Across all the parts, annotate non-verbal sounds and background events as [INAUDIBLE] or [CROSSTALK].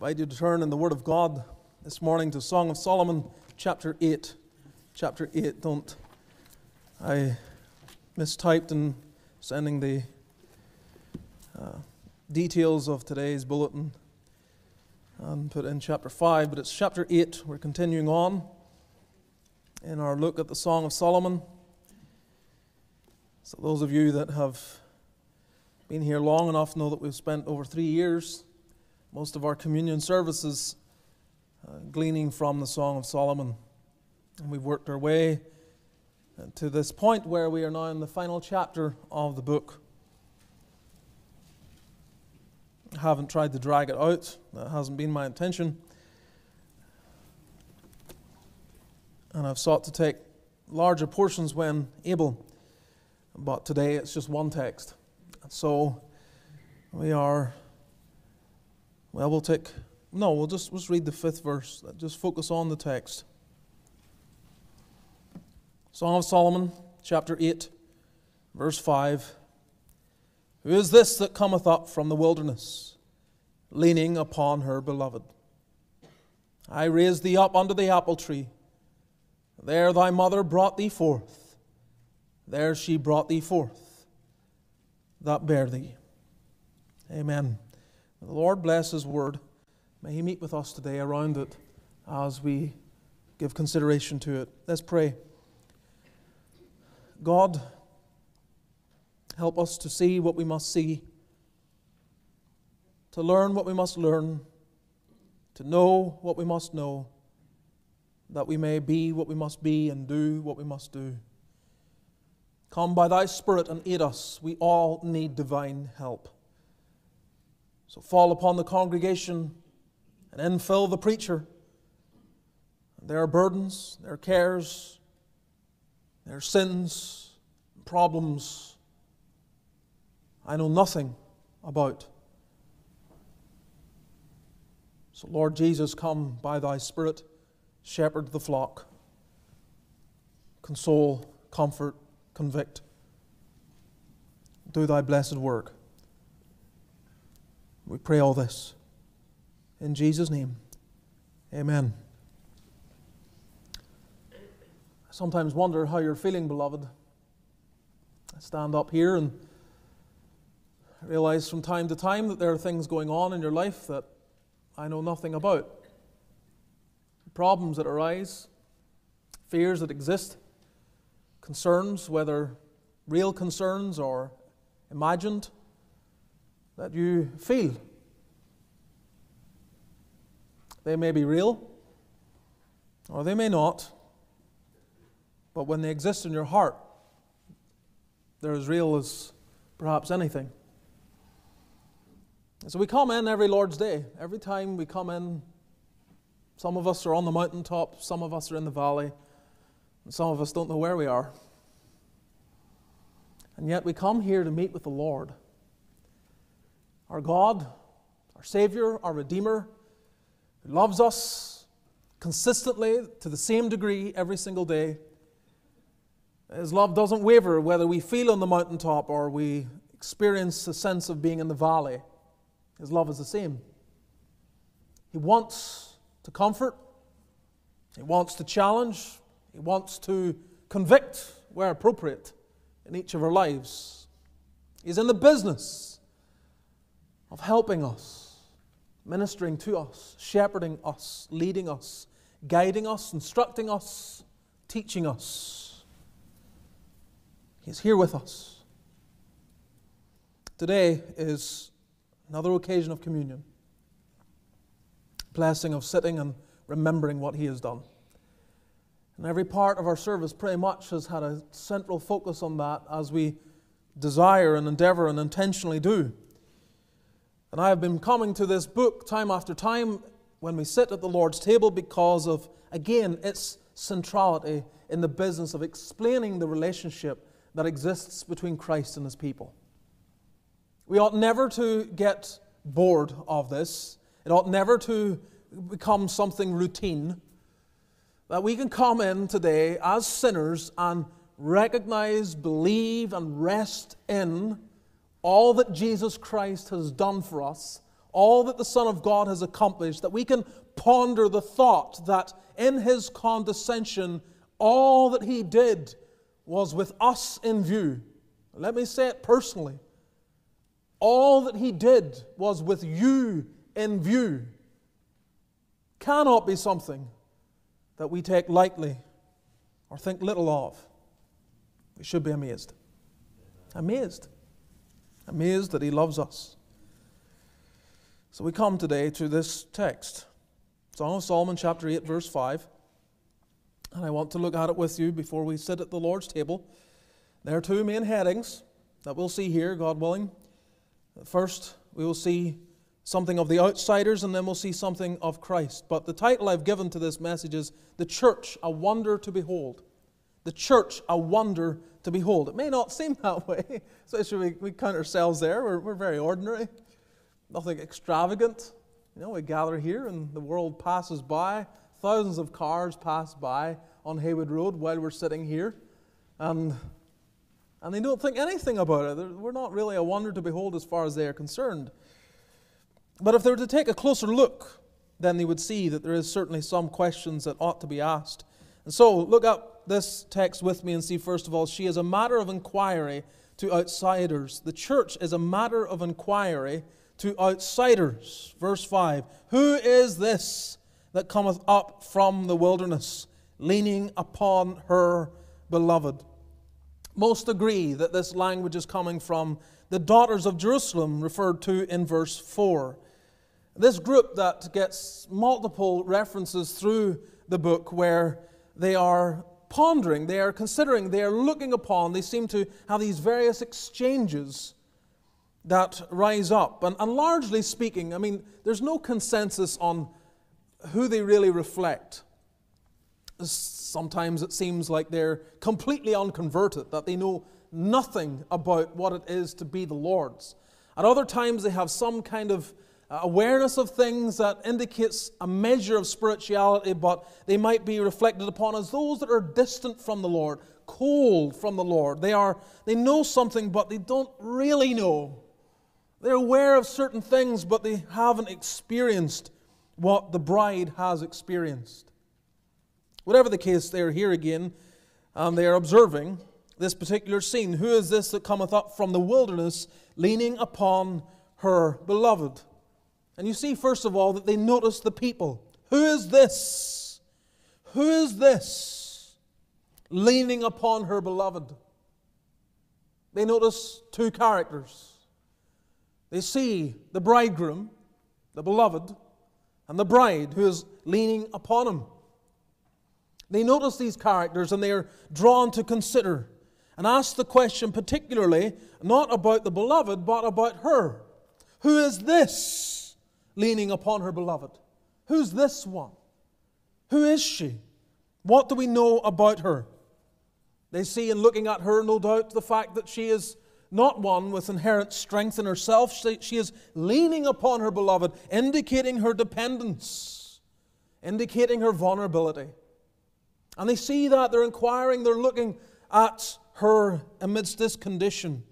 invite you to turn in the Word of God this morning to Song of Solomon, chapter 8. Chapter 8. Don't. I mistyped in sending the uh, details of today's bulletin and put in chapter 5, but it's chapter 8. We're continuing on in our look at the Song of Solomon. So, those of you that have been here long enough know that we've spent over three years most of our communion services uh, gleaning from the Song of Solomon. And we've worked our way uh, to this point where we are now in the final chapter of the book. I haven't tried to drag it out, that hasn't been my intention. And I've sought to take larger portions when able, but today it's just one text. So we are well, we'll take, no, we'll just, just read the fifth verse. Just focus on the text. Song of Solomon, chapter 8, verse 5. Who is this that cometh up from the wilderness, leaning upon her beloved? I raised thee up under the apple tree. There thy mother brought thee forth. There she brought thee forth, that bare thee. Amen. The Lord bless His word. May He meet with us today around it as we give consideration to it. Let's pray. God, help us to see what we must see, to learn what we must learn, to know what we must know, that we may be what we must be and do what we must do. Come by Thy Spirit and aid us. We all need divine help. So fall upon the congregation and then fill the preacher. There are burdens, there are cares, there are sins, problems I know nothing about. So, Lord Jesus, come by thy Spirit, shepherd the flock, console, comfort, convict. Do thy blessed work. We pray all this in Jesus' name. Amen. I sometimes wonder how you're feeling, beloved. I stand up here and realize from time to time that there are things going on in your life that I know nothing about. Problems that arise, fears that exist, concerns, whether real concerns or imagined that you feel. They may be real, or they may not, but when they exist in your heart, they're as real as perhaps anything. So we come in every Lord's Day. Every time we come in, some of us are on the mountaintop, some of us are in the valley, and some of us don't know where we are. And yet we come here to meet with the Lord our God, our Savior, our Redeemer, who loves us consistently to the same degree every single day. His love doesn't waver whether we feel on the mountaintop or we experience a sense of being in the valley. His love is the same. He wants to comfort, He wants to challenge, He wants to convict where appropriate in each of our lives. He's in the business of helping us, ministering to us, shepherding us, leading us, guiding us, instructing us, teaching us. He's here with us. Today is another occasion of communion, blessing of sitting and remembering what He has done. And every part of our service pretty much has had a central focus on that as we desire and endeavor and intentionally do. And I have been coming to this book time after time when we sit at the Lord's table because of, again, its centrality in the business of explaining the relationship that exists between Christ and his people. We ought never to get bored of this. It ought never to become something routine. That we can come in today as sinners and recognize, believe, and rest in all that Jesus Christ has done for us, all that the Son of God has accomplished, that we can ponder the thought that in his condescension, all that he did was with us in view. Let me say it personally. All that he did was with you in view. Cannot be something that we take lightly or think little of. We should be amazed. Amazed. Amazed that he loves us. So we come today to this text Song of Solomon, chapter 8, verse 5. And I want to look at it with you before we sit at the Lord's table. There are two main headings that we'll see here, God willing. First, we will see something of the outsiders, and then we'll see something of Christ. But the title I've given to this message is The Church, a Wonder to Behold. The Church, a Wonder to Behold. It may not seem that [LAUGHS] way, especially we, we count ourselves there. We're, we're very ordinary, nothing extravagant. You know, we gather here and the world passes by. Thousands of cars pass by on Haywood Road while we're sitting here. And, and they don't think anything about it. We're not really a wonder to behold as far as they are concerned. But if they were to take a closer look, then they would see that there is certainly some questions that ought to be asked. And so, look up this text with me and see, first of all, she is a matter of inquiry to outsiders. The church is a matter of inquiry to outsiders. Verse 5 Who is this that cometh up from the wilderness, leaning upon her beloved? Most agree that this language is coming from the daughters of Jerusalem, referred to in verse 4. This group that gets multiple references through the book where they are pondering, they are considering, they are looking upon, they seem to have these various exchanges that rise up. And, and largely speaking, I mean, there's no consensus on who they really reflect. Sometimes it seems like they're completely unconverted, that they know nothing about what it is to be the Lord's. At other times, they have some kind of Uh, awareness of things that indicates a measure of spirituality, but they might be reflected upon as those that are distant from the Lord, cold from the Lord. They are they know something, but they don't really know. They're aware of certain things, but they haven't experienced what the bride has experienced. Whatever the case, they are here again, and they are observing this particular scene. Who is this that cometh up from the wilderness, leaning upon her beloved? And you see, first of all, that they notice the people. Who is this? Who is this leaning upon her beloved? They notice two characters they see the bridegroom, the beloved, and the bride who is leaning upon him. They notice these characters and they are drawn to consider and ask the question, particularly not about the beloved, but about her. Who is this leaning upon her beloved? Who's this one? Who is she? What do we know about her? They see in looking at her, no doubt, the fact that she is not one with inherent strength in herself. She is leaning upon her beloved, indicating her dependence, indicating her vulnerability. And they see that, they're inquiring, they're looking at her amidst this condition.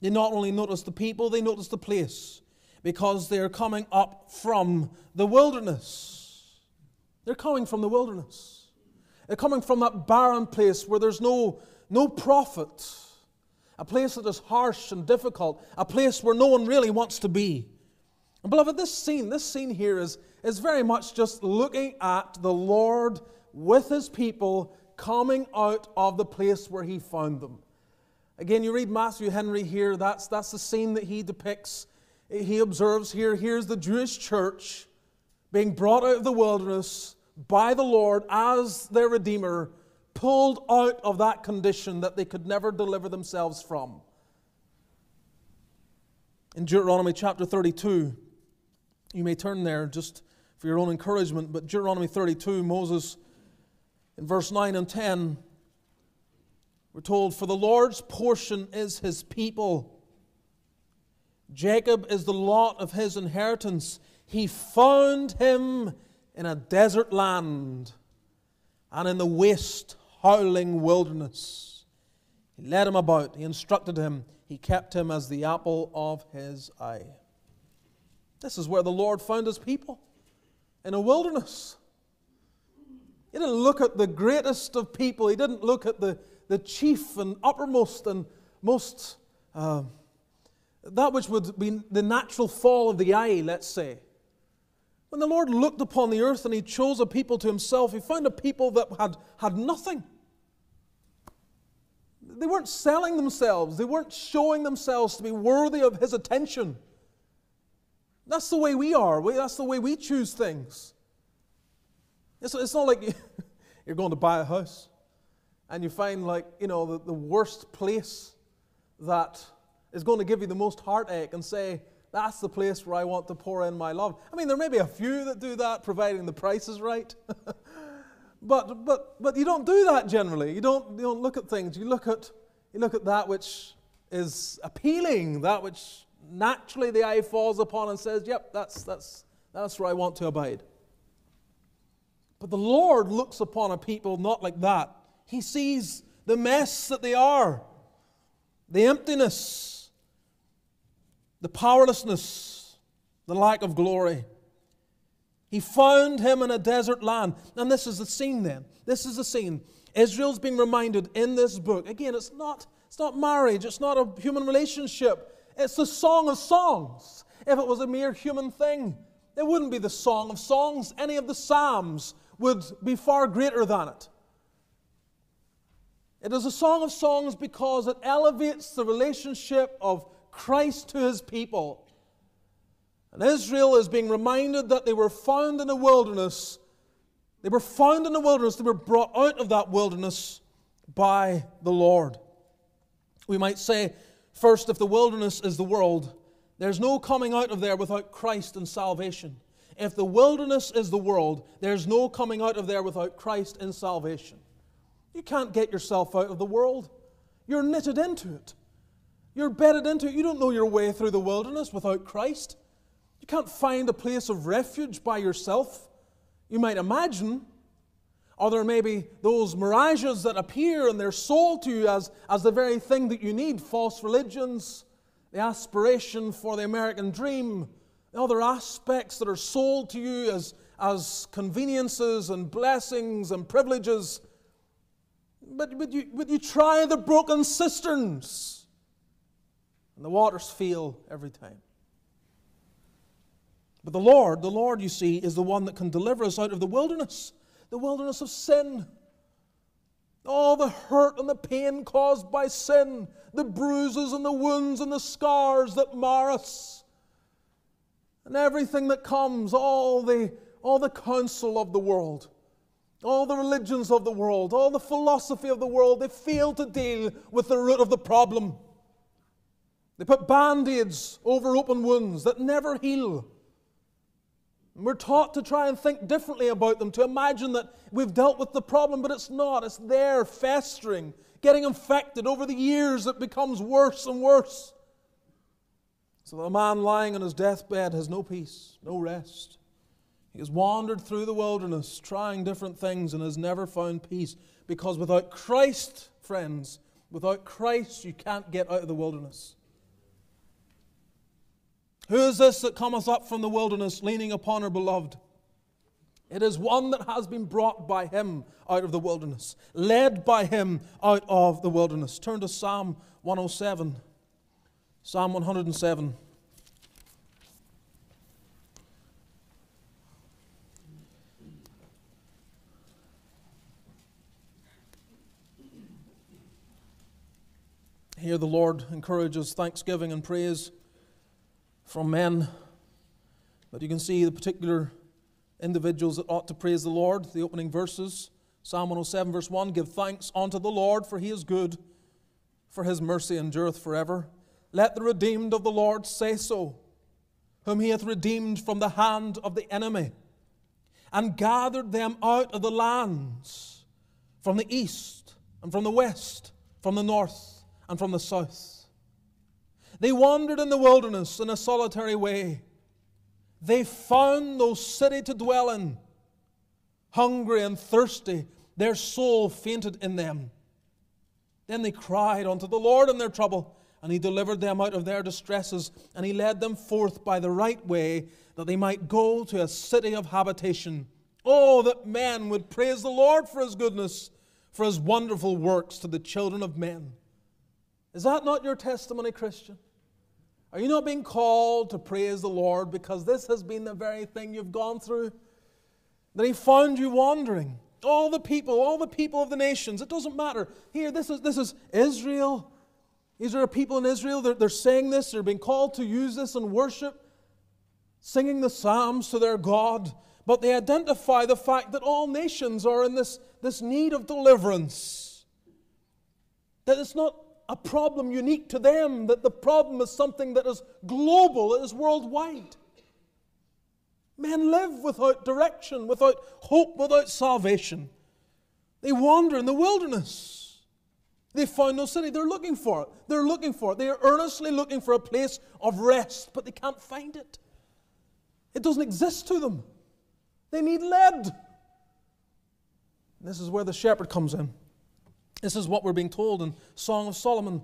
They not only notice the people, they notice the place because they are coming up from the wilderness. They're coming from the wilderness. They're coming from that barren place where there's no, no prophet a place that is harsh and difficult, a place where no one really wants to be. And beloved, this scene, this scene here is, is very much just looking at the Lord with his people coming out of the place where he found them. Again, you read Matthew Henry here, that's, that's the scene that he depicts. He observes here, here's the Jewish church being brought out of the wilderness by the Lord as their Redeemer pulled out of that condition that they could never deliver themselves from. In Deuteronomy chapter 32, you may turn there just for your own encouragement, but Deuteronomy 32, Moses, in verse 9 and 10, we're told, For the Lord's portion is his people. Jacob is the lot of his inheritance. He found him in a desert land and in the waste howling wilderness. He led him about, he instructed him, he kept him as the apple of his eye. This is where the Lord found his people in a wilderness. He didn't look at the greatest of people, he didn't look at the, the chief and uppermost and most, uh, that which would be the natural fall of the eye, let's say. When the Lord looked upon the earth and he chose a people to himself, he found a people that had, had nothing. They weren't selling themselves, they weren't showing themselves to be worthy of his attention. That's the way we are. That's the way we choose things. It's, it's not like [LAUGHS] you're going to buy a house and you find, like, you know, the, the worst place that is going to give you the most heartache and say, that's the place where I want to pour in my love. I mean, there may be a few that do that, providing the price is right. [LAUGHS] but, but, but you don't do that generally. You don't, you don't look at things. You look at, you look at that which is appealing, that which naturally the eye falls upon and says, Yep, that's, that's, that's where I want to abide. But the Lord looks upon a people not like that. He sees the mess that they are, the emptiness, the powerlessness, the lack of glory. He found him in a desert land. And this is the scene then. This is the scene. Israel's being reminded in this book. Again, it's not, it's not marriage, it's not a human relationship. It's the song of songs. If it was a mere human thing, it wouldn't be the song of songs. Any of the Psalms would be far greater than it. It is a song of songs because it elevates the relationship of Christ to his people. And Israel is being reminded that they were found in the wilderness. They were found in the wilderness. They were brought out of that wilderness by the Lord. We might say First, if the wilderness is the world, there's no coming out of there without Christ and salvation. If the wilderness is the world, there's no coming out of there without Christ and salvation. You can't get yourself out of the world. You're knitted into it. You're bedded into it. You don't know your way through the wilderness without Christ. You can't find a place of refuge by yourself. You might imagine, or there may be those mirages that appear and they're sold to you as, as the very thing that you need false religions, the aspiration for the American dream, the other aspects that are sold to you as, as conveniences and blessings and privileges. But, but, you, but you try the broken cisterns, and the waters fail every time. But the Lord, the Lord, you see, is the one that can deliver us out of the wilderness the wilderness of sin. All the hurt and the pain caused by sin, the bruises and the wounds and the scars that mar us, and everything that comes, all the, all the counsel of the world, all the religions of the world, all the philosophy of the world, they fail to deal with the root of the problem. They put band aids over open wounds that never heal. And we're taught to try and think differently about them, to imagine that we've dealt with the problem, but it's not. It's there, festering, getting infected. Over the years, it becomes worse and worse. So the man lying on his deathbed has no peace, no rest. He has wandered through the wilderness, trying different things, and has never found peace. Because without Christ, friends, without Christ, you can't get out of the wilderness. Who is this that cometh up from the wilderness, leaning upon her beloved? It is one that has been brought by him out of the wilderness, led by him out of the wilderness. Turn to Psalm 107. Psalm 107. Here the Lord encourages thanksgiving and praise from men. But you can see the particular individuals that ought to praise the Lord. The opening verses Psalm 107, verse 1 Give thanks unto the Lord, for he is good, for his mercy endureth forever. Let the redeemed of the Lord say so, whom he hath redeemed from the hand of the enemy, and gathered them out of the lands, from the east, and from the west, from the north, and from the south. They wandered in the wilderness in a solitary way. They found no city to dwell in. Hungry and thirsty, their soul fainted in them. Then they cried unto the Lord in their trouble, and he delivered them out of their distresses, and he led them forth by the right way, that they might go to a city of habitation. Oh, that men would praise the Lord for his goodness, for his wonderful works to the children of men. Is that not your testimony, Christian? Are you not being called to praise the Lord because this has been the very thing you've gone through? That He found you wandering. All the people, all the people of the nations, it doesn't matter. Here, this is, this is Israel. These are people in Israel. They're, they're saying this, they're being called to use this in worship, singing the Psalms to their God. But they identify the fact that all nations are in this, this need of deliverance. That it's not a problem unique to them, that the problem is something that is global, it is worldwide. Men live without direction, without hope, without salvation. They wander in the wilderness. They find no city. They're looking for it. They're looking for it. They are earnestly looking for a place of rest, but they can't find it. It doesn't exist to them. They need lead. This is where the shepherd comes in. This is what we're being told in Song of Solomon.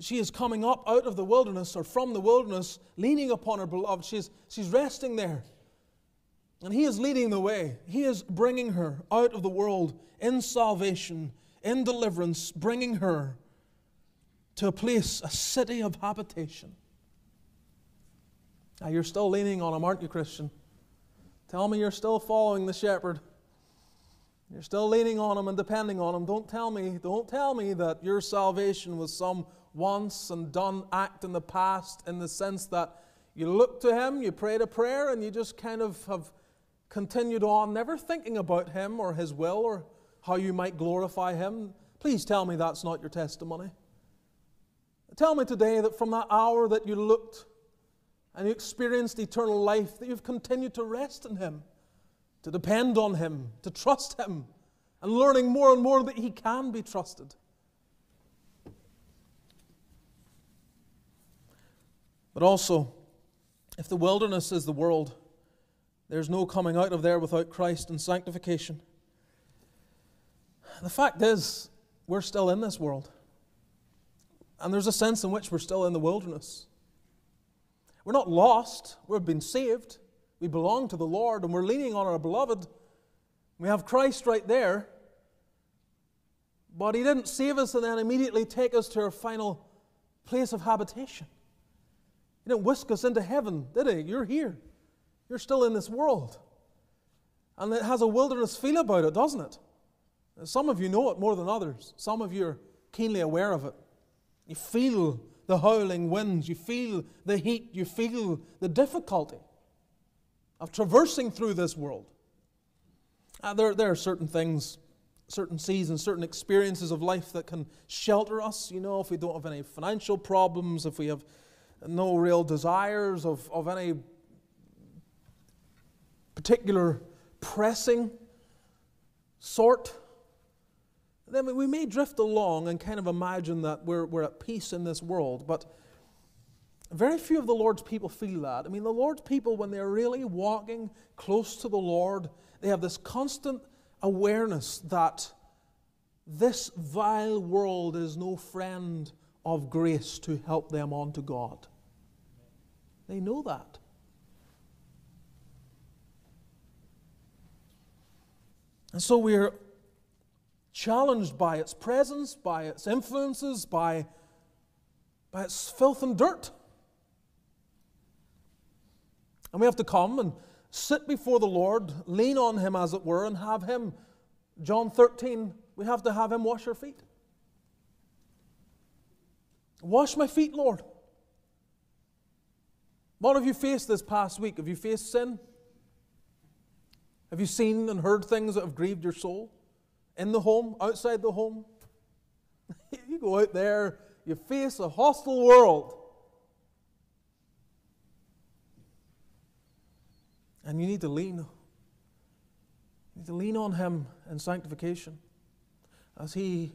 She is coming up out of the wilderness or from the wilderness, leaning upon her beloved. She's, she's resting there. And He is leading the way. He is bringing her out of the world in salvation, in deliverance, bringing her to a place, a city of habitation. Now, you're still leaning on Him, aren't you, Christian? Tell me you're still following the shepherd. You're still leaning on Him and depending on Him. Don't tell me, don't tell me that your salvation was some once and done act in the past in the sense that you look to Him, you prayed a prayer, and you just kind of have continued on, never thinking about Him or His will or how you might glorify Him. Please tell me that's not your testimony. Tell me today that from that hour that you looked and you experienced eternal life, that you've continued to rest in Him to depend on Him, to trust Him, and learning more and more that He can be trusted. But also, if the wilderness is the world, there's no coming out of there without Christ and sanctification. The fact is, we're still in this world. And there's a sense in which we're still in the wilderness. We're not lost, we've been saved. We belong to the Lord and we're leaning on our beloved. We have Christ right there. But He didn't save us and then immediately take us to our final place of habitation. He didn't whisk us into heaven, did He? You're here. You're still in this world. And it has a wilderness feel about it, doesn't it? Some of you know it more than others. Some of you are keenly aware of it. You feel the howling winds, you feel the heat, you feel the difficulty of traversing through this world. Uh, there, there are certain things, certain seasons, certain experiences of life that can shelter us. You know, if we don't have any financial problems, if we have no real desires of, of any particular pressing sort, then we may drift along and kind of imagine that we're, we're at peace in this world. But very few of the Lord's people feel that. I mean, the Lord's people, when they're really walking close to the Lord, they have this constant awareness that this vile world is no friend of grace to help them on to God. They know that. And so we're challenged by its presence, by its influences, by, by its filth and dirt. And we have to come and sit before the Lord, lean on Him, as it were, and have Him. John 13, we have to have Him wash our feet. Wash my feet, Lord. What have you faced this past week? Have you faced sin? Have you seen and heard things that have grieved your soul? In the home, outside the home? [LAUGHS] you go out there, you face a hostile world. And you need to lean. You need to lean on Him in sanctification as He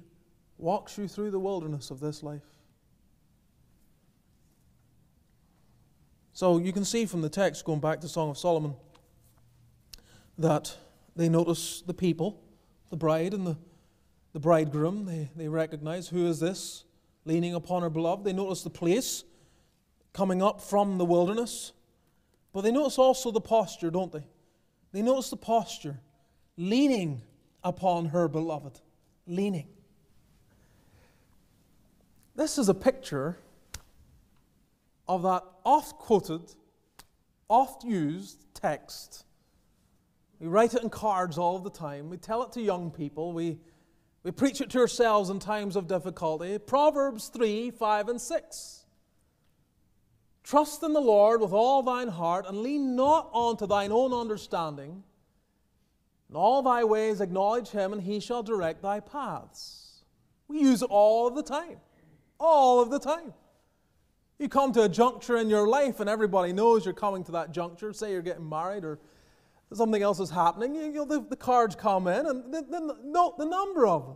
walks you through the wilderness of this life. So you can see from the text, going back to Song of Solomon, that they notice the people, the bride and the, the bridegroom. They, they recognize who is this leaning upon her beloved. They notice the place coming up from the wilderness. But they notice also the posture, don't they? They notice the posture, leaning upon her beloved. Leaning. This is a picture of that oft quoted, oft used text. We write it in cards all the time. We tell it to young people. We, we preach it to ourselves in times of difficulty. Proverbs 3 5 and 6. Trust in the Lord with all thine heart, and lean not unto thine own understanding. In all thy ways acknowledge him, and he shall direct thy paths. We use it all of the time. All of the time. You come to a juncture in your life, and everybody knows you're coming to that juncture. Say you're getting married or something else is happening. You know, the, the cards come in, and note the number of them.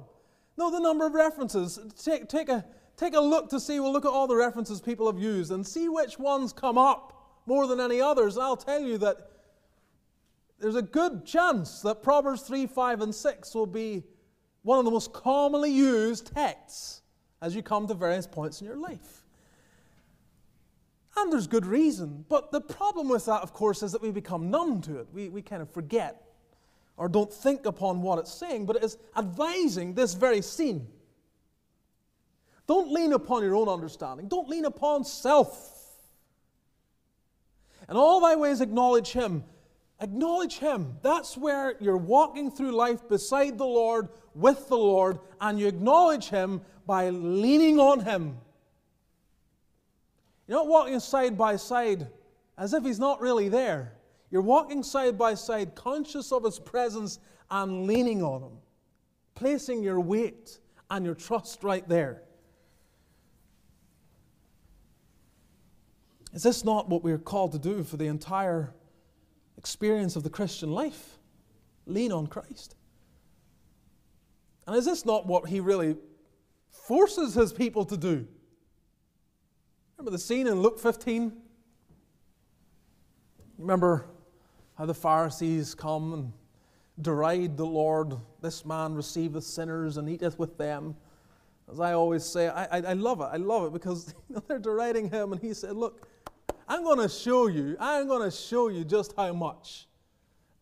Note the number of references. Take, take, a, take a look to see, well, look at all the references people have used and see which ones come up more than any others. I'll tell you that there's a good chance that Proverbs 3, 5, and 6 will be one of the most commonly used texts as you come to various points in your life. And there's good reason. But the problem with that, of course, is that we become numb to it. We, we kind of forget or don't think upon what it's saying, but it is advising this very scene. Don't lean upon your own understanding, don't lean upon self. In all thy ways acknowledge him. Acknowledge him. That's where you're walking through life beside the Lord, with the Lord, and you acknowledge him by leaning on him. You're not walking side by side as if He's not really there. You're walking side by side, conscious of His presence and leaning on Him, placing your weight and your trust right there. Is this not what we're called to do for the entire experience of the Christian life? Lean on Christ. And is this not what He really forces His people to do? Remember the scene in Luke 15? Remember how the Pharisees come and deride the Lord. This man receiveth sinners and eateth with them. As I always say, I, I, I love it. I love it because [LAUGHS] they're deriding him, and he said, Look, I'm going to show you, I'm going to show you just how much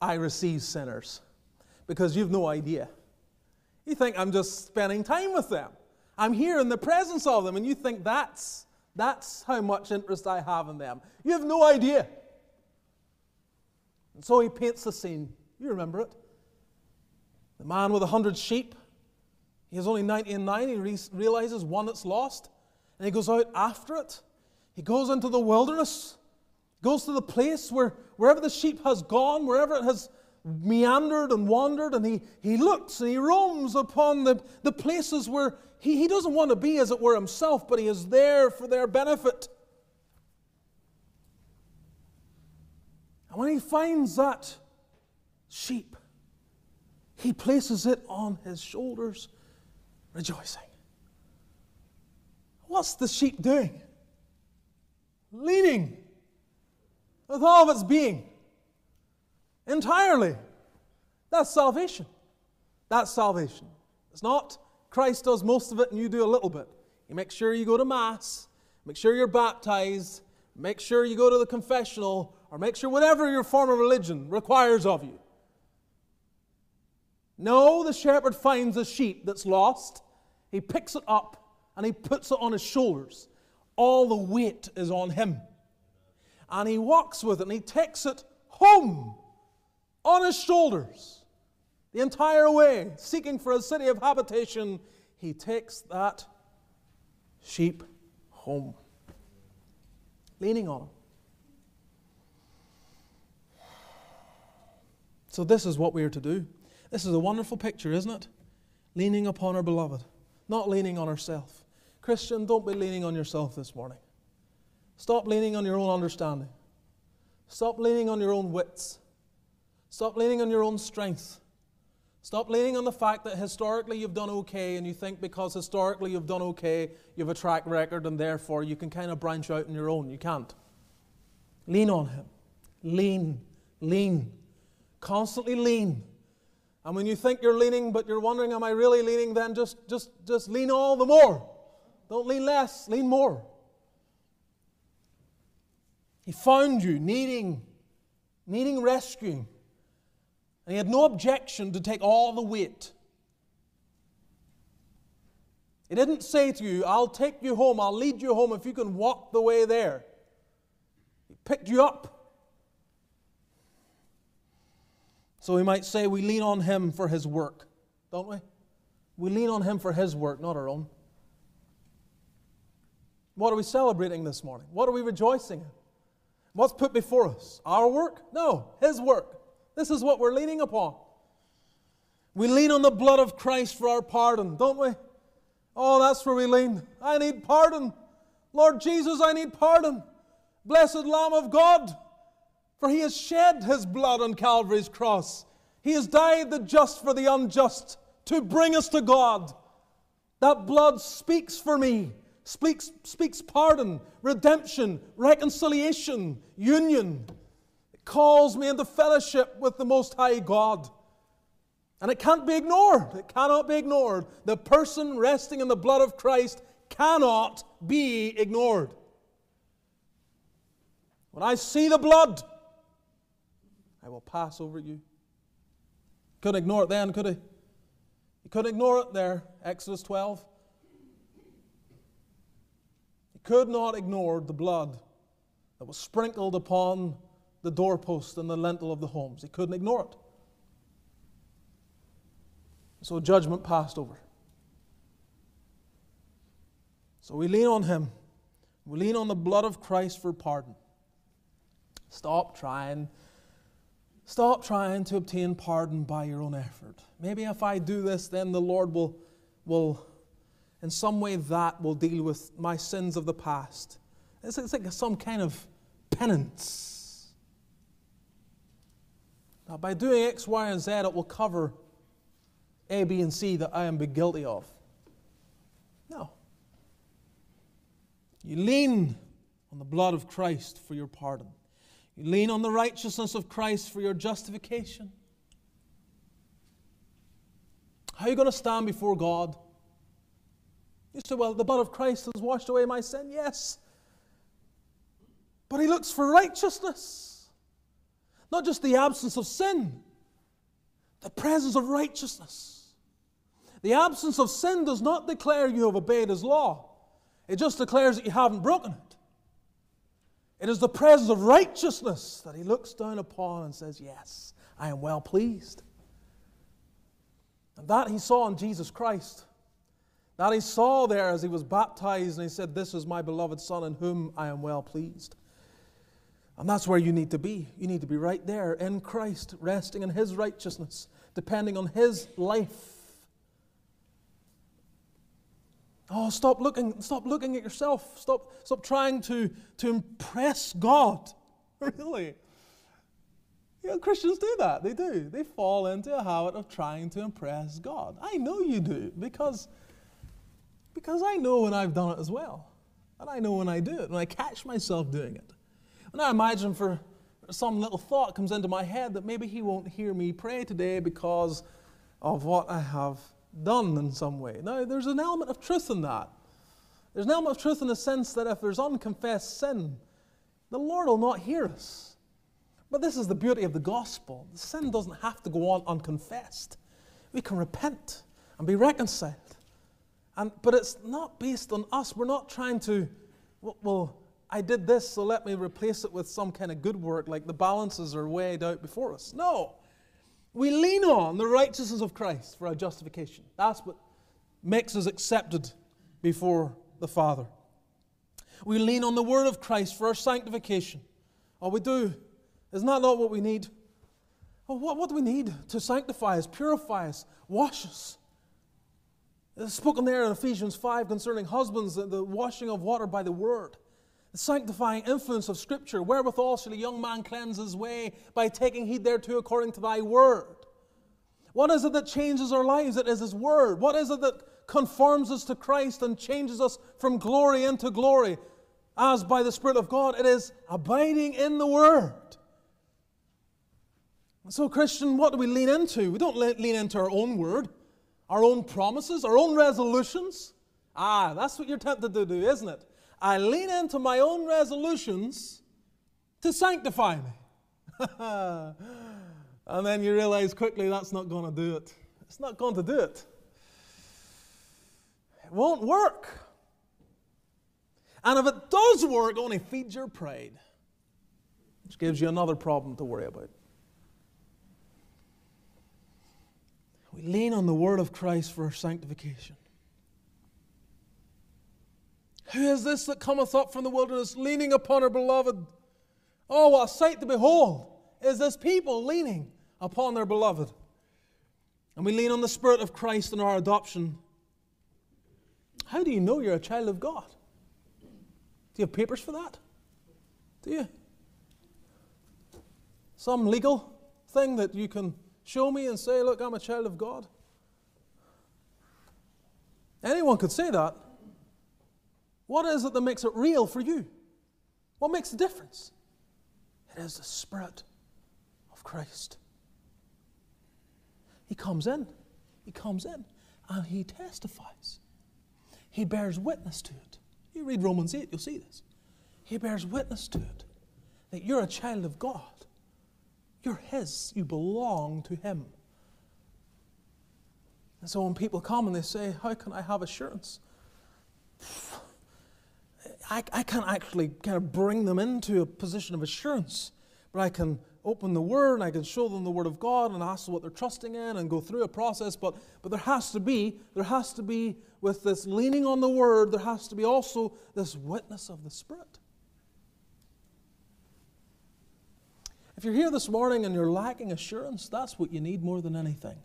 I receive sinners because you've no idea. You think I'm just spending time with them. I'm here in the presence of them, and you think that's that's how much interest I have in them. You have no idea. And so he paints the scene. You remember it. The man with a hundred sheep, he has only 99. He re- realizes one that's lost, and he goes out after it. He goes into the wilderness, goes to the place where wherever the sheep has gone, wherever it has meandered and wandered, and he, he looks and he roams upon the, the places where he, he doesn't want to be, as it were, himself, but he is there for their benefit. And when he finds that sheep, he places it on his shoulders, rejoicing. What's the sheep doing? Leaning with all of its being entirely. That's salvation. That's salvation. It's not Christ does most of it and you do a little bit. You make sure you go to Mass, make sure you're baptized, make sure you go to the confessional, or make sure whatever your form of religion requires of you. No, the shepherd finds a sheep that's lost, he picks it up, and he puts it on his shoulders. All the weight is on him. And he walks with it and he takes it home on his shoulders the entire way, seeking for a city of habitation, he takes that sheep home, leaning on him. So, this is what we are to do. This is a wonderful picture, isn't it? Leaning upon our beloved, not leaning on ourselves. Christian, don't be leaning on yourself this morning. Stop leaning on your own understanding. Stop leaning on your own wits. Stop leaning on your own strength. Stop leaning on the fact that historically you've done okay and you think because historically you've done okay, you have a track record and therefore you can kind of branch out on your own. You can't. Lean on Him. Lean. Lean. Constantly lean. And when you think you're leaning but you're wondering, am I really leaning, then just, just, just lean all the more Don't lean less, lean more. He found you needing, needing rescuing. And he had no objection to take all the weight. He didn't say to you, I'll take you home, I'll lead you home if you can walk the way there. He picked you up. So we might say we lean on him for his work, don't we? We lean on him for his work, not our own. What are we celebrating this morning? What are we rejoicing in? What's put before us? Our work? No, his work. This is what we're leaning upon. We lean on the blood of Christ for our pardon, don't we? Oh, that's where we lean. I need pardon. Lord Jesus, I need pardon. Blessed Lamb of God, for he has shed his blood on Calvary's cross. He has died the just for the unjust to bring us to God. That blood speaks for me, speaks, speaks pardon, redemption, reconciliation, union. It calls me into fellowship with the Most High God. And it can't be ignored. It cannot be ignored. The person resting in the blood of Christ cannot be ignored. When I see the blood, I will pass over you. Couldn't ignore it then, could he? He couldn't ignore it there, Exodus 12. Could not ignore the blood that was sprinkled upon the doorpost and the lintel of the homes. He couldn't ignore it. So judgment passed over. So we lean on Him. We lean on the blood of Christ for pardon. Stop trying Stop trying to obtain pardon by your own effort. Maybe if I do this, then the Lord will, will in some way, that will deal with my sins of the past. It's, it's like some kind of penance. Now, by doing X, Y, and Z, it will cover A, B, and C that I am guilty of. No. You lean on the blood of Christ for your pardon. You lean on the righteousness of Christ for your justification. How are you going to stand before God? You say, Well, the blood of Christ has washed away my sin. Yes. But He looks for righteousness, not just the absence of sin, the presence of righteousness. The absence of sin does not declare you have obeyed His law, it just declares that you haven't broken it. It is the presence of righteousness that he looks down upon and says, Yes, I am well pleased. And that he saw in Jesus Christ. That he saw there as he was baptized and he said, This is my beloved Son in whom I am well pleased. And that's where you need to be. You need to be right there in Christ, resting in his righteousness, depending on his life Oh, stop looking, stop looking at yourself. Stop, stop trying to, to impress God. [LAUGHS] really. You know, Christians do that. They do. They fall into a habit of trying to impress God. I know you do because, because I know when I've done it as well. And I know when I do it, when I catch myself doing it. And I imagine for some little thought comes into my head that maybe he won't hear me pray today because of what I have done in some way. Now, there's an element of truth in that. There's an element of truth in the sense that if there's unconfessed sin, the Lord will not hear us. But this is the beauty of the gospel. The sin doesn't have to go on unconfessed. We can repent and be reconciled. And, but it's not based on us. We're not trying to, well, I did this, so let me replace it with some kind of good work, like the balances are weighed out before us. No. We lean on the righteousness of Christ for our justification. That's what makes us accepted before the Father. We lean on the Word of Christ for our sanctification. All we do is not that not what we need. What, what do we need to sanctify us, purify us, wash us? It's spoken there in Ephesians 5 concerning husbands, uh, the washing of water by the Word the sanctifying influence of Scripture. Wherewithal shall a young man cleanse his way by taking heed thereto according to thy word. What is it that changes our lives? It is His Word. What is it that conforms us to Christ and changes us from glory into glory as by the Spirit of God? It is abiding in the Word. So, Christian, what do we lean into? We don't lean into our own word, our own promises, our own resolutions. Ah, that's what you're tempted to do, isn't it? I lean into my own resolutions to sanctify me. [LAUGHS] and then you realize quickly that's not going to do it. It's not going to do it. It won't work. And if it does work, only feeds your pride, which gives you another problem to worry about. We lean on the word of Christ for our sanctification. Who is this that cometh up from the wilderness, leaning upon her beloved? Oh, what a sight to behold is this people leaning upon their beloved. And we lean on the Spirit of Christ in our adoption. How do you know you're a child of God? Do you have papers for that? Do you? Some legal thing that you can show me and say, Look, I'm a child of God? Anyone could say that. What is it that makes it real for you? What makes the difference? It is the Spirit of Christ. He comes in, He comes in, and He testifies. He bears witness to it. You read Romans 8, you'll see this. He bears witness to it that you're a child of God. You're His. You belong to Him. And so when people come and they say, How can I have assurance? I, I can't actually kind of bring them into a position of assurance, but I can open the Word and I can show them the Word of God and ask what they're trusting in and go through a process. But, but there has to be, there has to be, with this leaning on the Word, there has to be also this witness of the Spirit. If you're here this morning and you're lacking assurance, that's what you need more than anything.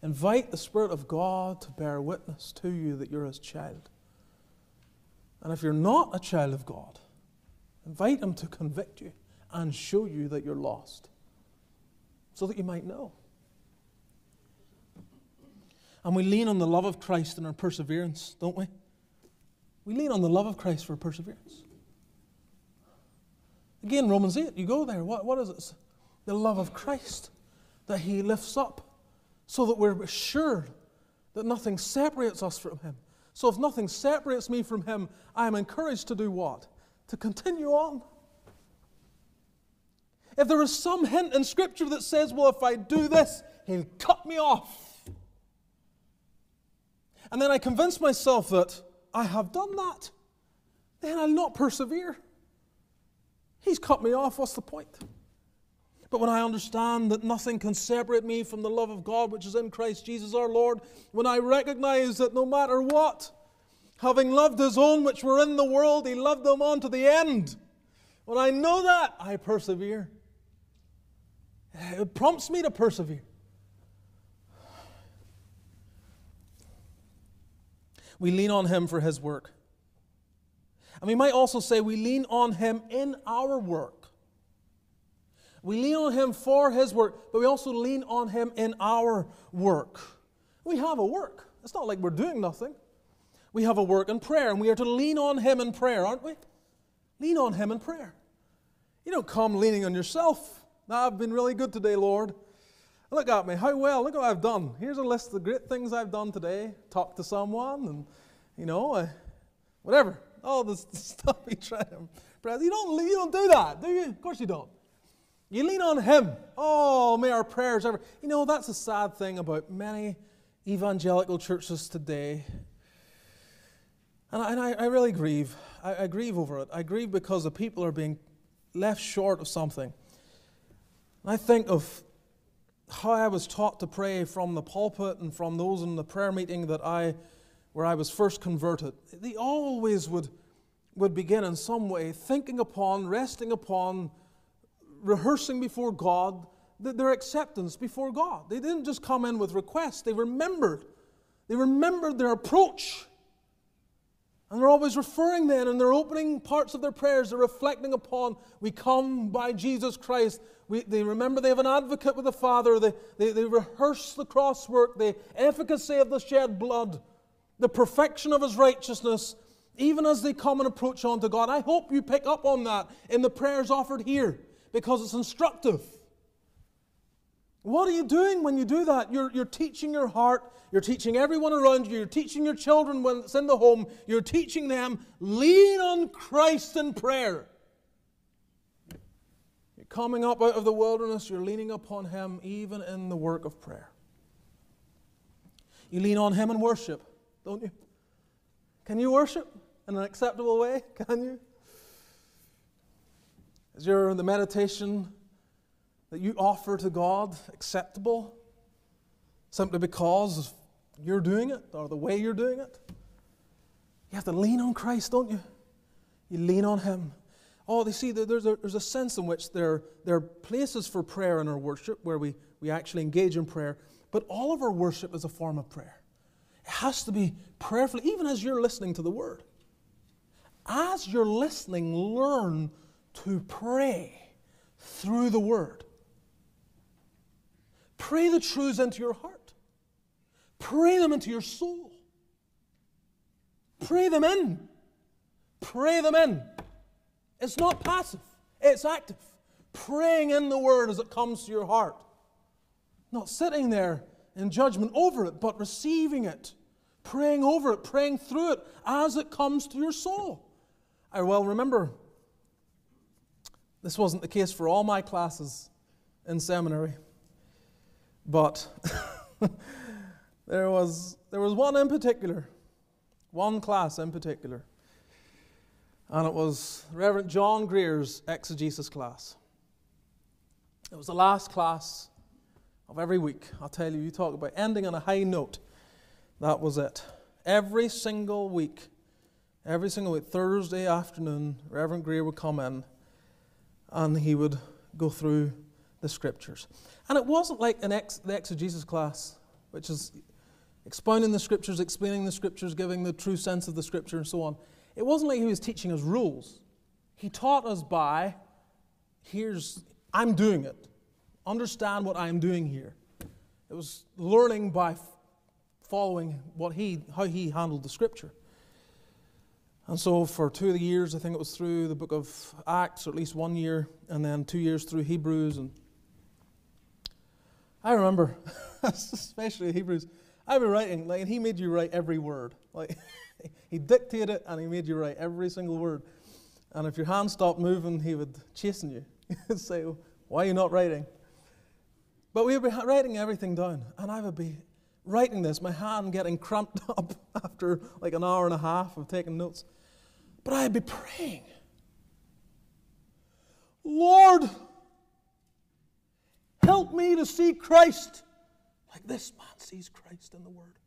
Invite the Spirit of God to bear witness to you that you're His child. And if you're not a child of God, invite Him to convict you and show you that you're lost so that you might know. And we lean on the love of Christ in our perseverance, don't we? We lean on the love of Christ for perseverance. Again, Romans 8, you go there. What, what is it? The love of Christ that He lifts up so that we're assured that nothing separates us from Him. So if nothing separates me from Him, I am encouraged to do what? To continue on. If there is some hint in Scripture that says, well, if I do this, He'll cut me off. And then I convince myself that I have done that, then I'll not persevere. He's cut me off. What's the point? But when I understand that nothing can separate me from the love of God which is in Christ Jesus our Lord, when I recognize that no matter what, having loved his own which were in the world, he loved them on to the end. When I know that, I persevere. It prompts me to persevere. We lean on him for his work. And we might also say we lean on him in our work. We lean on Him for His work, but we also lean on Him in our work. We have a work. It's not like we're doing nothing. We have a work in prayer, and we are to lean on Him in prayer, aren't we? Lean on Him in prayer. You don't come leaning on yourself. Now, I've been really good today, Lord. Look at me. How well? Look what I've done. Here's a list of the great things I've done today. Talk to someone, and, you know, uh, whatever. All this [LAUGHS] stuff we try to. You don't, you don't do that, do you? Of course you don't. You lean on Him. Oh, may our prayers ever. You know, that's a sad thing about many evangelical churches today. And I, and I, I really grieve. I, I grieve over it. I grieve because the people are being left short of something. And I think of how I was taught to pray from the pulpit and from those in the prayer meeting that I, where I was first converted. They always would, would begin in some way thinking upon, resting upon rehearsing before God their acceptance before God. They didn't just come in with requests, they remembered. They remembered their approach. And they're always referring then in their opening parts of their prayers, they're reflecting upon we come by Jesus Christ. We, they remember they have an advocate with the Father. They, they, they rehearse the cross work, the efficacy of the shed blood, the perfection of his righteousness, even as they come and approach unto God. I hope you pick up on that in the prayers offered here because it's instructive. What are you doing when you do that? You're, you're teaching your heart, you're teaching everyone around you, you're teaching your children when it's in the home, you're teaching them, lean on Christ in prayer. You're coming up out of the wilderness, you're leaning upon Him even in the work of prayer. You lean on Him in worship, don't you? Can you worship in an acceptable way? [LAUGHS] Can you? Is your the meditation that you offer to God acceptable simply because you're doing it or the way you're doing it? You have to lean on Christ, don't you? You lean on Him. Oh, they see, there's a, there's a sense in which there, there are places for prayer in our worship where we, we actually engage in prayer, but all of our worship is a form of prayer. It has to be prayerfully, even as you're listening to the Word. As you're listening, learn to pray through the Word. Pray the truths into your heart, pray them into your soul. Pray them in. Pray them in. It's not passive, it's active. Praying in the Word as it comes to your heart. Not sitting there in judgment over it, but receiving it, praying over it, praying through it as it comes to your soul. I well remember this wasn't the case for all my classes in seminary. But [LAUGHS] there, was, there was one in particular, one class in particular, and it was Reverend John Greer's exegesis class. It was the last class of every week. I'll tell you, you talk about ending on a high note. That was it. Every single week, every single week, Thursday afternoon, Reverend Greer would come in and he would go through the scriptures. And it wasn't like an ex, the exegesis class, which is expounding the scriptures, explaining the scriptures, giving the true sense of the scripture, and so on. It wasn't like he was teaching us rules. He taught us by, here's, I'm doing it. Understand what I'm doing here. It was learning by following what he, how he handled the scripture. And so, for two of the years, I think it was through the book of Acts, or at least one year, and then two years through Hebrews. And I remember, [LAUGHS] especially Hebrews, been writing, like, and he made you write every word. Like, [LAUGHS] he dictated it, and he made you write every single word. And if your hand stopped moving, he would chasten you. He'd [LAUGHS] say, Why are you not writing? But we would be writing everything down, and I would be writing this, my hand getting cramped [LAUGHS] up after like an hour and a half of taking notes. But I'd be praying, Lord, help me to see Christ like this man sees Christ in the Word.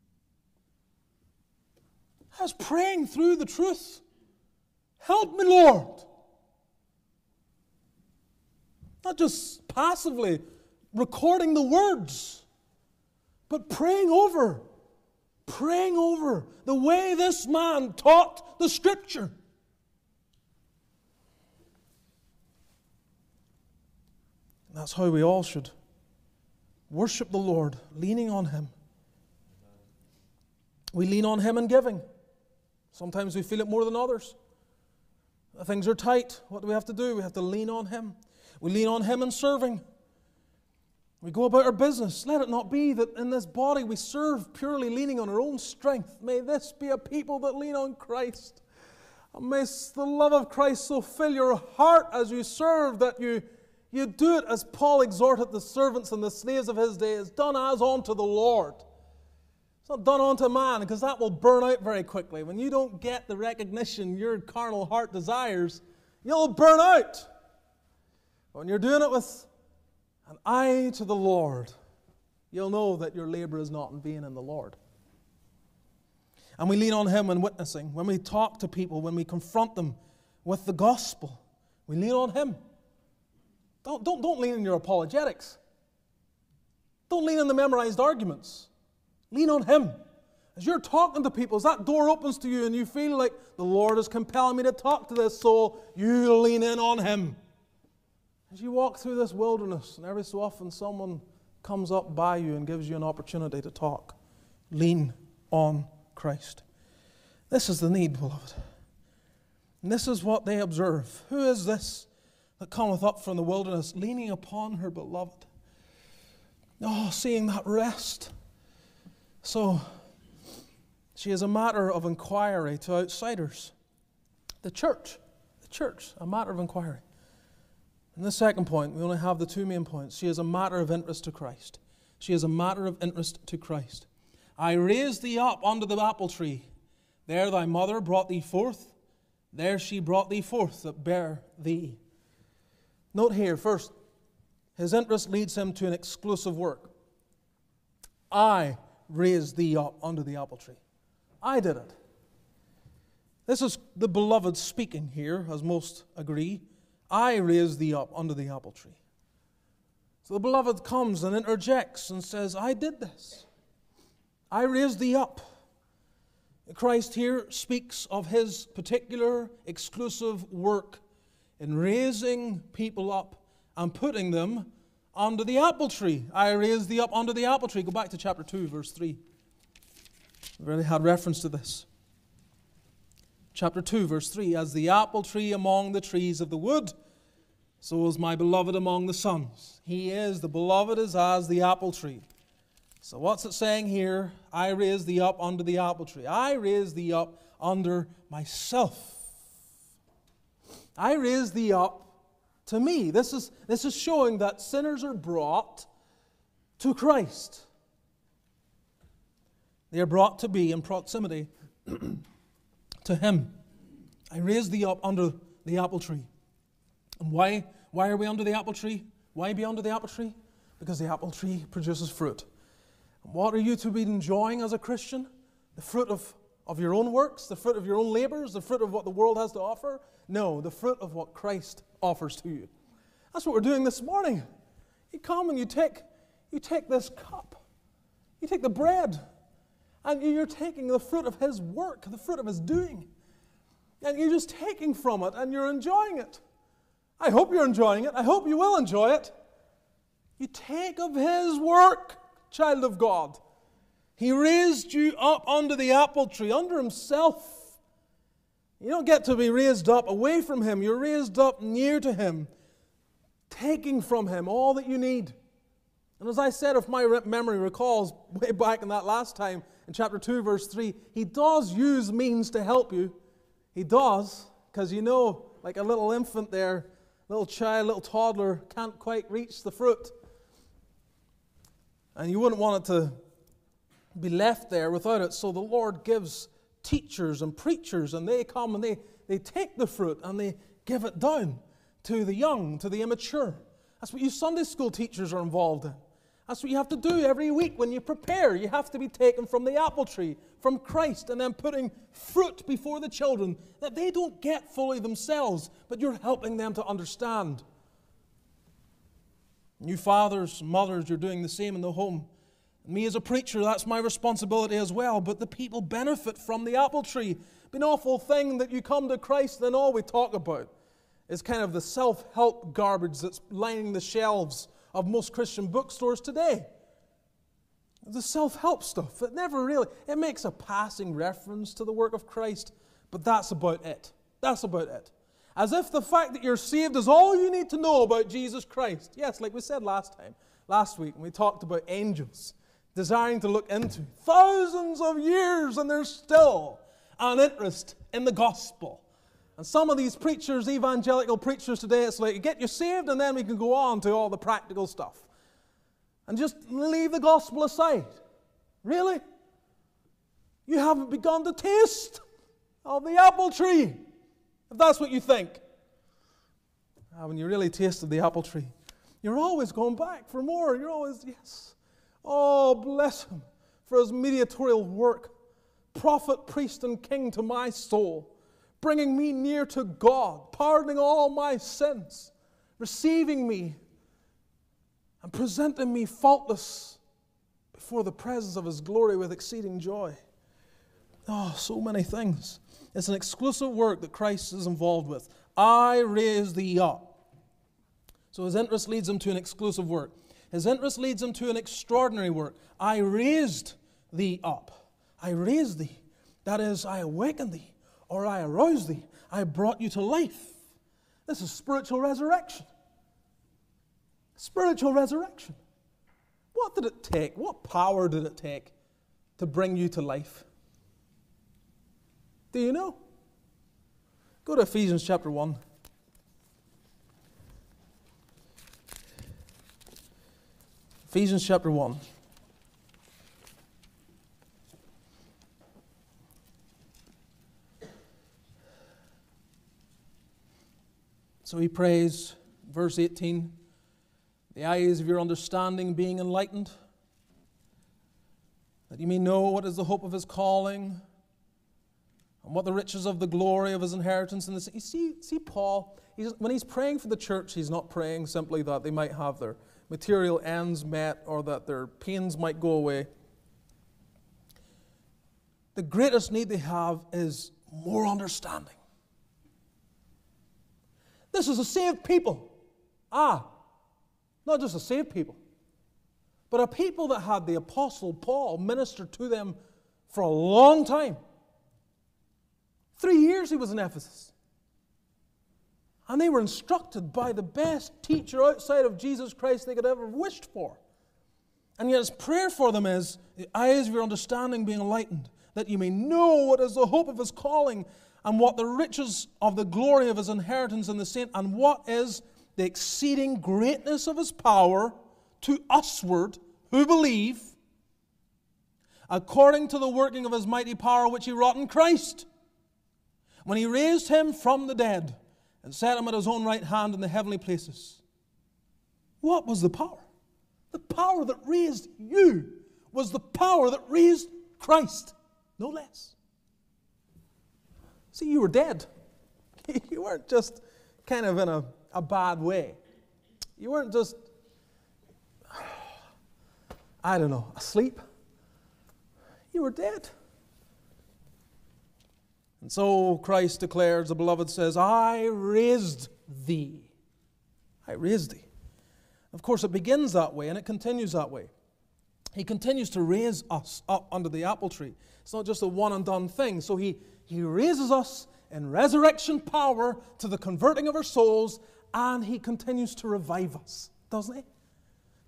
I was praying through the truth. Help me, Lord. Not just passively recording the words but praying over, praying over the way this man taught the scripture. And that's how we all should worship the Lord, leaning on Him. We lean on Him in giving. Sometimes we feel it more than others. Things are tight. What do we have to do? We have to lean on Him. We lean on Him in serving. We go about our business. Let it not be that in this body we serve purely leaning on our own strength. May this be a people that lean on Christ. And may the love of Christ so fill your heart as you serve that you, you do it as Paul exhorted the servants and the slaves of his day, is done as unto the Lord. It's not done unto man, because that will burn out very quickly. When you don't get the recognition your carnal heart desires, you'll burn out. When you're doing it with an eye to the Lord, you'll know that your labor is not in vain in the Lord. And we lean on Him when witnessing, when we talk to people, when we confront them with the gospel. We lean on Him. Don't, don't, don't lean on your apologetics. Don't lean on the memorized arguments. Lean on Him. As you're talking to people, as that door opens to you and you feel like the Lord is compelling me to talk to this soul, you lean in on Him. As you walk through this wilderness, and every so often someone comes up by you and gives you an opportunity to talk, lean on Christ. This is the need, beloved. And this is what they observe. Who is this that cometh up from the wilderness, leaning upon her beloved? Oh, seeing that rest. So, she is a matter of inquiry to outsiders. The church, the church, a matter of inquiry. And the second point, we only have the two main points. She is a matter of interest to Christ. She is a matter of interest to Christ. I raised thee up under the apple tree. There thy mother brought thee forth. There she brought thee forth that bare thee. Note here, first, his interest leads him to an exclusive work. I raised thee up under the apple tree. I did it. This is the beloved speaking here, as most agree. I raised thee up under the apple tree. So the beloved comes and interjects and says, I did this. I raised thee up. Christ here speaks of his particular exclusive work in raising people up and putting them under the apple tree. I raised thee up under the apple tree. Go back to chapter 2, verse 3. We already had reference to this. Chapter 2, verse 3 As the apple tree among the trees of the wood, so is my beloved among the sons. He is, the beloved is as the apple tree. So, what's it saying here? I raise thee up under the apple tree. I raise thee up under myself. I raise thee up to me. This is, this is showing that sinners are brought to Christ. They are brought to be in proximity to Him. I raised thee up under the apple tree. And why, why are we under the apple tree? Why be under the apple tree? Because the apple tree produces fruit. And what are you to be enjoying as a Christian? The fruit of, of your own works, the fruit of your own labors, the fruit of what the world has to offer? No, the fruit of what Christ offers to you. That's what we're doing this morning. You come and you take, you take this cup, you take the bread, and you're taking the fruit of His work, the fruit of His doing. And you're just taking from it and you're enjoying it. I hope you're enjoying it. I hope you will enjoy it. You take of His work, child of God. He raised you up under the apple tree, under Himself. You don't get to be raised up away from Him, you're raised up near to Him, taking from Him all that you need. And as I said, if my memory recalls [LAUGHS] way back in that last time in chapter 2, verse 3, He does use means to help you. He does, because you know, like a little infant there, little child, little toddler can't quite reach the fruit. And you wouldn't want it to be left there without it. So the Lord gives teachers and preachers, and they come and they, they take the fruit and they give it down to the young, to the immature. That's what you Sunday school teachers are involved in. That's what you have to do every week when you prepare. You have to be taken from the apple tree, from Christ, and then putting fruit before the children that they don't get fully themselves, but you're helping them to understand. You fathers, mothers, you're doing the same in the home. Me as a preacher, that's my responsibility as well. But the people benefit from the apple tree. Be an awful thing that you come to Christ then all we talk about is kind of the self help garbage that's lining the shelves of most Christian bookstores today. The self help stuff. It never really, it makes a passing reference to the work of Christ, but that's about it. That's about it. As if the fact that you're saved is all you need to know about Jesus Christ. Yes, like we said last time, last week, when we talked about angels desiring to look into. Thousands of years, and there's still an interest in the gospel. And some of these preachers, evangelical preachers today, it's like, get you saved, and then we can go on to all the practical stuff. And just leave the gospel aside. Really? You haven't begun to taste of the apple tree, if that's what you think. Ah, when you really tasted the apple tree, you're always going back for more. You're always, yes, Oh, bless him for his mediatorial work, prophet, priest, and king to my soul, bringing me near to God, pardoning all my sins, receiving me, and presenting me faultless before the presence of his glory with exceeding joy. Oh, so many things. It's an exclusive work that Christ is involved with. I raise thee up. So his interest leads him to an exclusive work. His interest leads him to an extraordinary work. I raised thee up. I raised thee. That is, I awakened thee, or I aroused thee. I brought you to life. This is spiritual resurrection. Spiritual resurrection. What did it take? What power did it take to bring you to life? Do you know? Go to Ephesians chapter 1. Ephesians chapter 1. So he prays, verse 18, the eyes of your understanding being enlightened, that you may know what is the hope of his calling and what the riches of the glory of his inheritance in the You see, see Paul, he's, when he's praying for the church, he's not praying simply that they might have their material ends met or that their pains might go away. The greatest need they have is more understanding. This is a saved people. Ah, not just a saved people, but a people that had the Apostle Paul minister to them for a long time. Three years he was in Ephesus. And they were instructed by the best teacher outside of Jesus Christ they could ever have wished for. And yet his prayer for them is the eyes of your understanding being enlightened, that you may know what is the hope of his calling and what the riches of the glory of his inheritance in the saint, and what is the exceeding greatness of his power to usward who believe, according to the working of his mighty power which he wrought in Christ, when he raised him from the dead and set him at his own right hand in the heavenly places. What was the power? The power that raised you was the power that raised Christ, no less. See, you were dead. [LAUGHS] you weren't just kind of in a, a bad way. You weren't just, [SIGHS] I don't know, asleep. You were dead. And so Christ declares, the beloved says, I raised thee. I raised thee. Of course, it begins that way and it continues that way. He continues to raise us up under the apple tree. It's not just a one and done thing. So he he raises us in resurrection power to the converting of our souls, and He continues to revive us, doesn't He?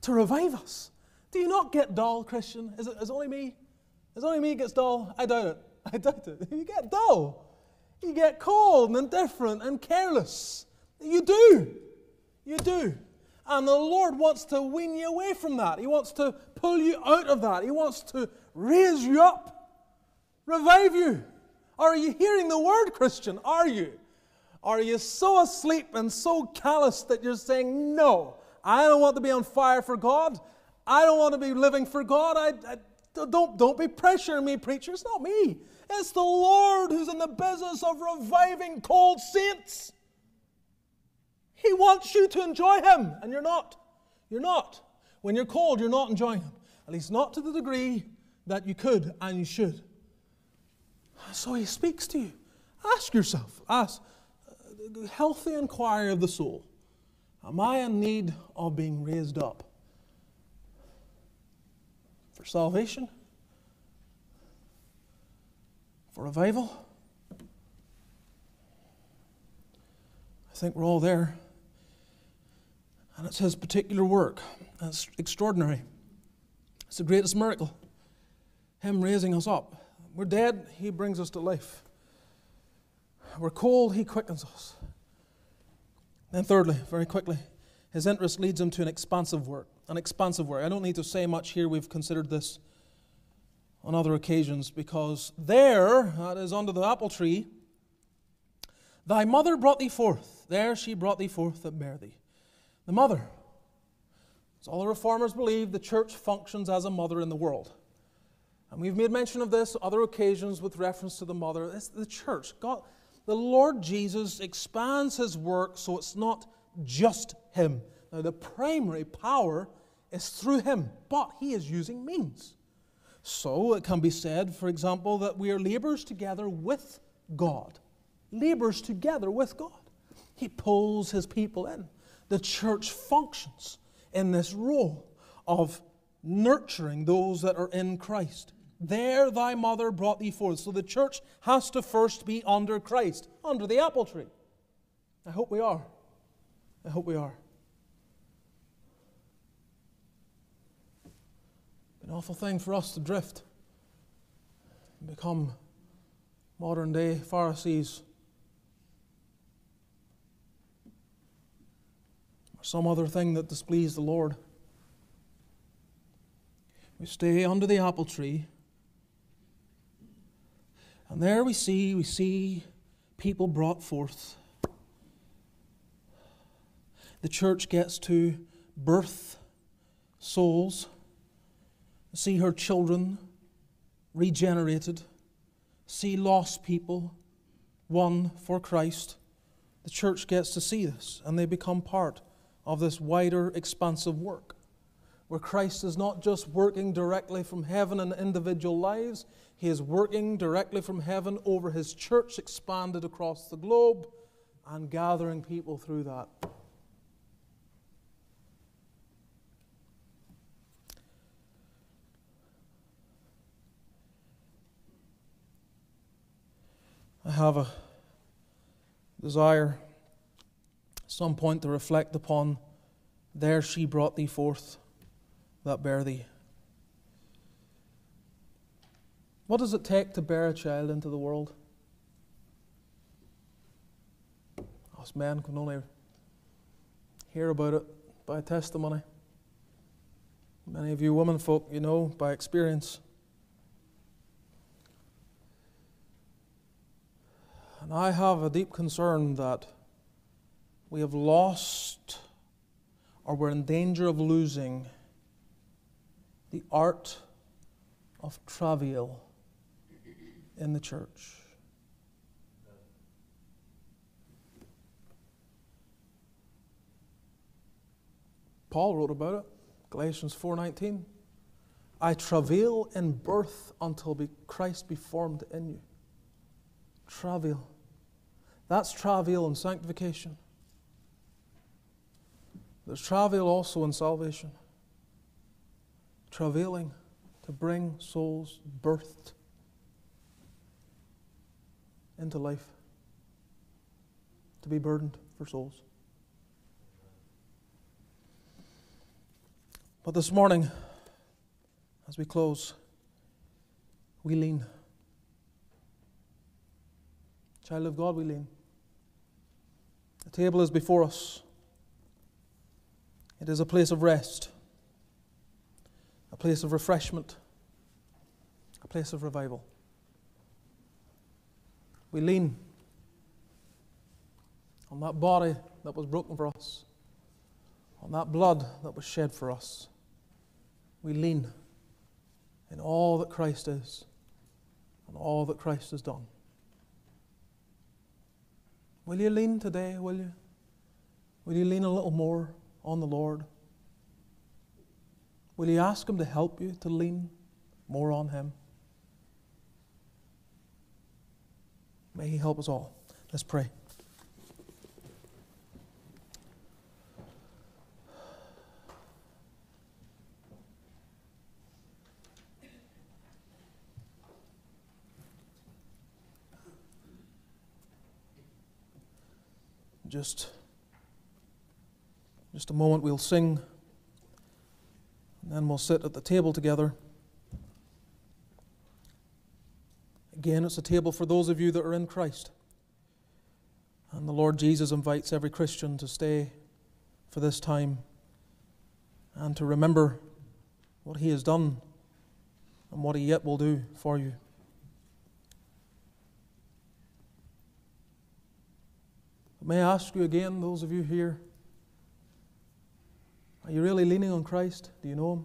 To revive us. Do you not get dull, Christian? Is it, is only me? Is only me gets dull? I doubt it. [LAUGHS] I doubt it. You get dull. You get cold and indifferent and careless. You do. You do. And the Lord wants to wean you away from that. He wants to pull you out of that. He wants to raise you up, revive you. Are you hearing the word, Christian? Are you? Are you so asleep and so callous that you're saying, No, I don't want to be on fire for God. I don't want to be living for God. I, I don't, don't be pressuring me, preacher. It's not me. It's the Lord who's in the business of reviving cold saints. He wants you to enjoy Him, and you're not. You're not. When you're cold, you're not enjoying Him. At least not to the degree that you could and you should. So he speaks to you. Ask yourself, ask, uh, healthy inquiry of the soul. Am I in need of being raised up for salvation? For revival? I think we're all there. And it's his particular work. That's extraordinary. It's the greatest miracle. Him raising us up. We're dead, He brings us to life. We're cold, He quickens us. Then, thirdly, very quickly, His interest leads Him to an expansive work. An expansive work. I don't need to say much here, we've considered this on other occasions, because there, that is under the apple tree, thy mother brought thee forth. There she brought thee forth that bare thee. The mother. As all the reformers believe, the church functions as a mother in the world. And we've made mention of this other occasions with reference to the mother. It's the church. God, the Lord Jesus expands his work so it's not just him. Now, the primary power is through him, but he is using means. So it can be said, for example, that we are laborers together with God. Laborers together with God. He pulls his people in. The church functions in this role of nurturing those that are in Christ. There thy mother brought thee forth. So the church has to first be under Christ, under the apple tree. I hope we are. I hope we are. An awful thing for us to drift and become modern day Pharisees or some other thing that displeased the Lord. We stay under the apple tree. And there we see, we see people brought forth. The church gets to birth souls, see her children regenerated, see lost people won for Christ. The church gets to see this, and they become part of this wider, expansive work where Christ is not just working directly from heaven in individual lives, He is working directly from heaven over His church expanded across the globe and gathering people through that. I have a desire at some point to reflect upon there she brought thee forth that bear thee. What does it take to bear a child into the world? Us men can only hear about it by testimony. Many of you women folk, you know by experience. And I have a deep concern that we have lost or we're in danger of losing the art of travail in the church. Paul wrote about it, Galatians 4:19. I travail in birth until be Christ be formed in you. Travail. That's travail in sanctification. There's travail also in salvation travailing to bring souls birthed into life, to be burdened for souls. But this morning, as we close, we lean. Child of God, we lean. The table is before us. It is a place of rest place of refreshment, a place of revival. We lean on that body that was broken for us, on that blood that was shed for us. We lean in all that Christ is and all that Christ has done. Will you lean today, will you? Will you lean a little more on the Lord? Will you ask Him to help you to lean more on Him? May He help us all. Let's pray. Just, just a moment, we'll sing. And then we'll sit at the table together. Again, it's a table for those of you that are in Christ. And the Lord Jesus invites every Christian to stay for this time and to remember what He has done and what He yet will do for you. May I ask you again, those of you here, are you really leaning on Christ? Do you know Him?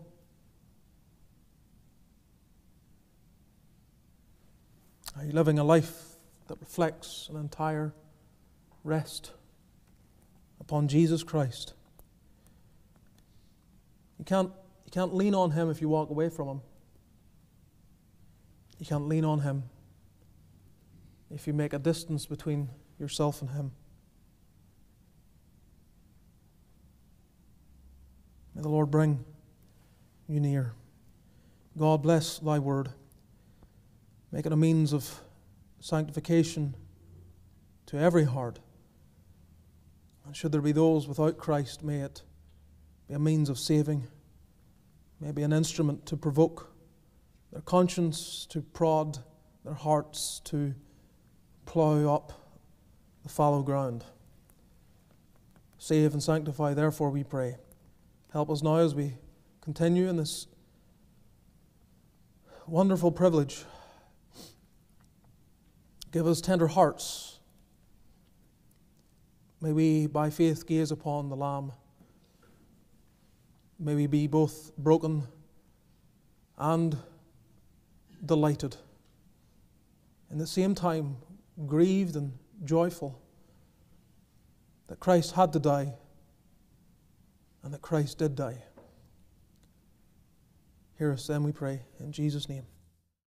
Are you living a life that reflects an entire rest upon Jesus Christ? You can't, you can't lean on Him if you walk away from Him. You can't lean on Him if you make a distance between yourself and Him. May the Lord bring you near. God bless thy word. Make it a means of sanctification to every heart. And should there be those without Christ, may it be a means of saving. maybe an instrument to provoke their conscience, to prod their hearts, to plough up the fallow ground. Save and sanctify, therefore, we pray. Help us now as we continue in this wonderful privilege. Give us tender hearts. May we, by faith, gaze upon the Lamb. May we be both broken and delighted. In the same time, grieved and joyful that Christ had to die and that Christ did die. Hear us then, we pray, in Jesus' name.